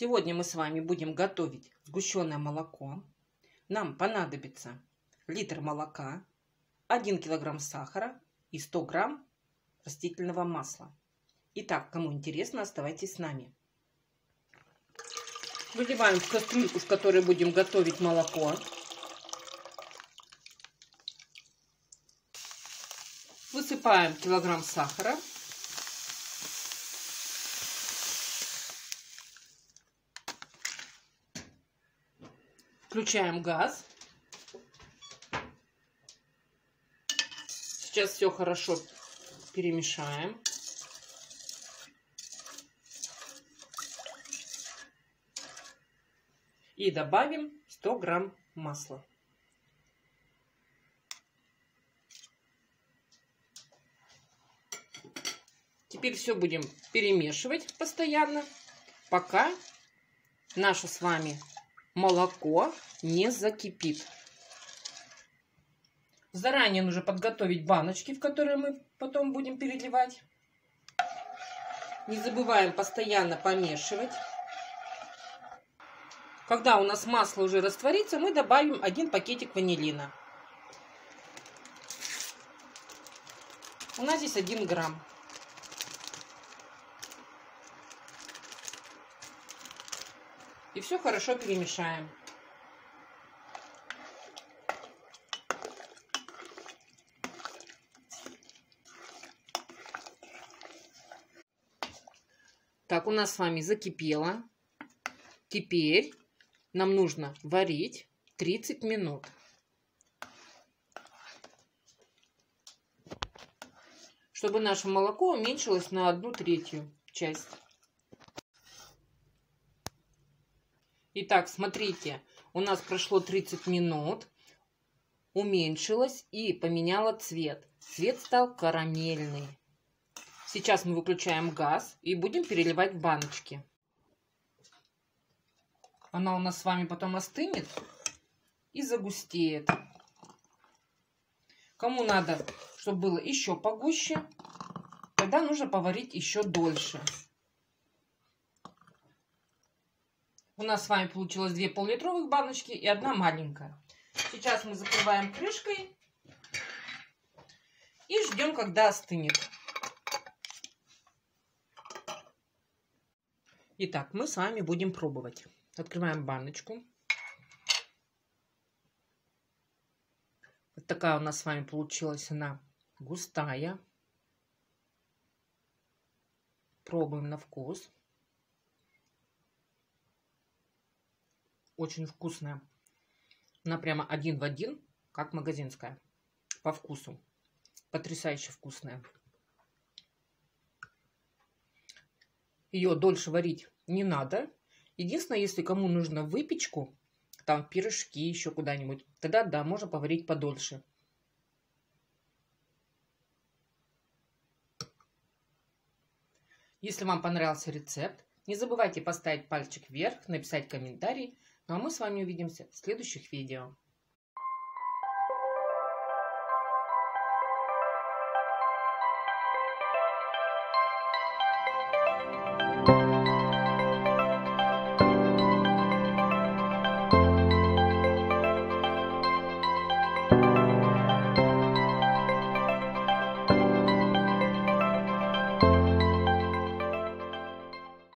Сегодня мы с вами будем готовить сгущенное молоко. Нам понадобится литр молока, 1 килограмм сахара и 100 грамм растительного масла. Итак, кому интересно, оставайтесь с нами. Выливаем в кастрюльку, в которой будем готовить молоко. Высыпаем килограмм сахара. Включаем газ. Сейчас все хорошо перемешаем. И добавим 100 грамм масла. Теперь все будем перемешивать постоянно, пока наше с вами молоко не закипит. Заранее нужно подготовить баночки, в которые мы потом будем переливать. Не забываем постоянно помешивать. Когда у нас масло уже растворится, мы добавим один пакетик ванилина. У нас здесь 1 грамм. И все хорошо перемешаем. Так, у нас с вами закипело. Теперь нам нужно варить 30 минут. Чтобы наше молоко уменьшилось на одну третью часть. Итак, смотрите, у нас прошло 30 минут, уменьшилось и поменяло цвет. Цвет стал карамельный. Сейчас мы выключаем газ и будем переливать в баночки. Она у нас с вами потом остынет и загустеет. Кому надо, чтобы было еще погуще, тогда нужно поварить еще дольше. У нас с вами получилось две пол-литровых баночки и одна маленькая. Сейчас мы закрываем крышкой и ждем, когда остынет. Итак, мы с вами будем пробовать. Открываем баночку. Вот такая у нас с вами получилась она густая. Пробуем на вкус. Очень вкусная. Она прямо один в один, как магазинская. По вкусу. Потрясающе вкусная. Ее дольше варить не надо. Единственное, если кому нужно выпечку, там пирожки еще куда-нибудь, тогда да, можно поварить подольше. Если вам понравился рецепт, не забывайте поставить пальчик вверх, написать комментарий. Ну а мы с вами увидимся в следующих видео.